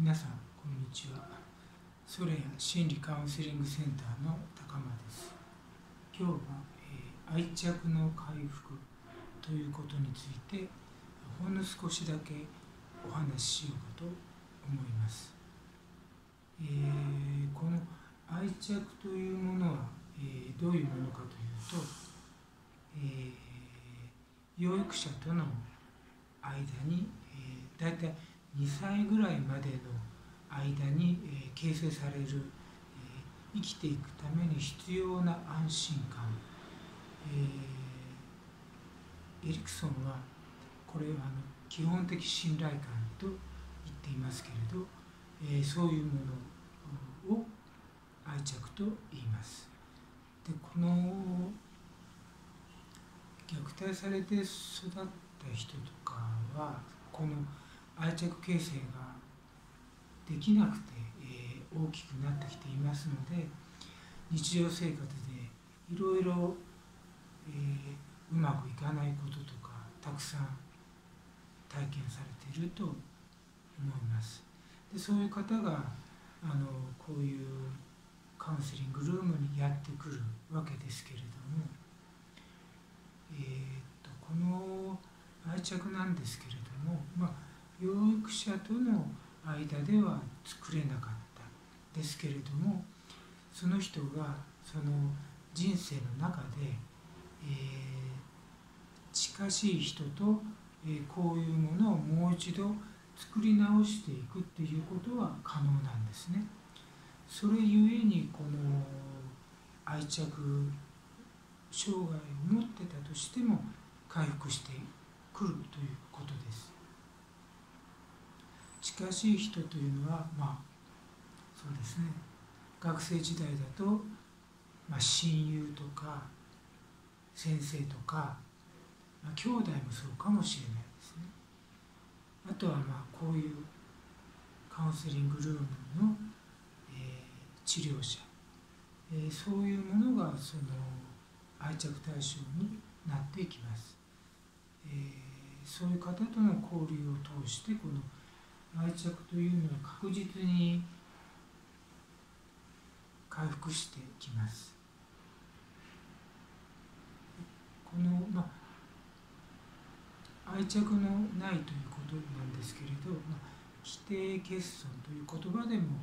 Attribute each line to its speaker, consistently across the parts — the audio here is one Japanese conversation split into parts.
Speaker 1: 皆さんこんにちは。ソレア心理カウンセリングセンターの高間です。今日は、えー、愛着の回復ということについてほんの少しだけお話ししようかと思います、えー、この愛着というものは、えー、どういうものかというと、え養育者との間に、えー、だいたい2歳ぐらいまでの間に、形成される、生きていくために必要な安心感、えー、エリクソンはこれはあの基本的信頼感と言っていますけれど、えー、そういうものを愛着と言います。でこの虐待されて育った人とかはこの愛着形成ができなくて、えー、大きくなってきていますので日常生活でいろいろ、うまくいかないこととかたくさん体験されていると思います。でそういう方があのこういうカウンセリングルームにやってくるわけですけれども、えー、っとこの愛着なんですけれども、まあ養育者との間では作れなかったですけれどもその人がその人生の中で、えー、近しい人と、えー、こういうものをもう一度作り直していくっていうことは可能なんですね。それゆえにこの愛着障害を持ってたとしても回復してくるということです。近しい人というのはまあそうですね。学生時代だと、まあ、親友とか先生とか、まあ、兄弟もそうかもしれないですね。あとはまあこういうカウンセリングルームの、えー、治療者、えー、そういうものがその愛着対象になっていきます、えー、そういう方との交流を通してこの愛着というのは確実に回復してきます。この、まあ、愛着のないということなんですけれど、まあ、否定欠損という言葉でも、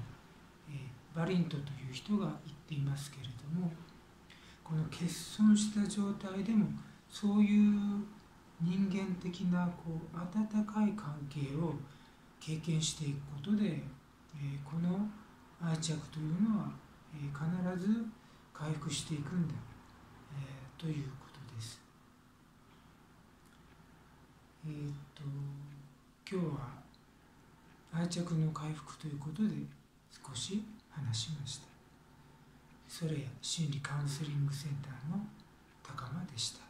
Speaker 1: えー、バリントという人が言っていますけれどもこの欠損した状態でもそういう人間的なこう温かい関係を経験していくことで、えこの愛着というのは、え必ず回復していくんだ、えということです。えー、っと今日は愛着の回復ということで少し話しました。それや心理カウンセリングセンターの高間でした。